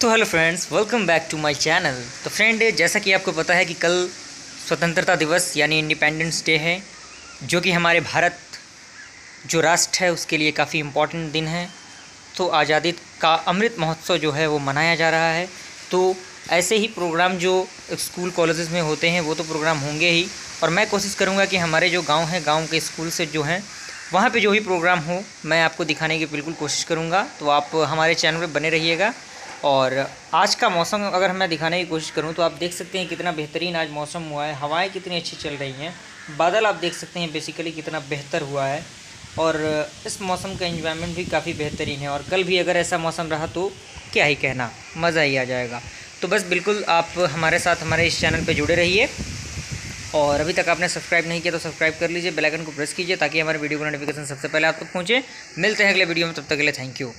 तो hello friends welcome back to my channel तो friend जैसा कि आपको पता है कि कल स्वतंत्रता दिवस, यानी इंडिपेंडेंस डे है, जो कि हमारे भारत जो राष्ट्र है, उसके लिए काफ़ी इम्पोर्टेंट दिन है। तो आज़ादी का अमृत महोत्सव जो है, वो मनाया जा रहा है। तो ऐसे ही प्रोग्राम जो स्कूल कॉलेजेस में होते हैं, वो तो प्रोग्राम होंगे ही। और मैं कोशिश करूँगा कि हमारे जो गाँव हैं, गाँव के स्कूल से जो हैं, वहाँ पर जो भी प्रोग्राम हो, मैं आपको दिखाने की बिल्कुल कोशिश करूँगा। तो आप हमारे चैनल पर बने रहिएगा। और आज का मौसम अगर मैं दिखाने की कोशिश करूँ तो आप देख सकते हैं कितना बेहतरीन आज मौसम हुआ है। हवाएँ कितनी अच्छी चल रही हैं। बादल आप देख सकते हैं बेसिकली कितना बेहतर हुआ है। और इस मौसम का इन्जॉयमेंट भी काफ़ी बेहतरीन है। और कल भी अगर ऐसा मौसम रहा तो क्या ही कहना, मज़ा ही आ जाएगा। तो बस बिल्कुल आप हमारे साथ, हमारे इस चैनल पर जुड़े रहिए। और अभी तक आपने सब्सक्राइब नहीं किया तो सब्सक्राइब कर लीजिए बेल आइकन को प्रेस कीजिए, ताकि हमारे वीडियो का नोटिफिकेशन सबसे पहले आप तक पहुँचे। मिलते हैं अगले वीडियो में, तब तक के लिए थैंक यू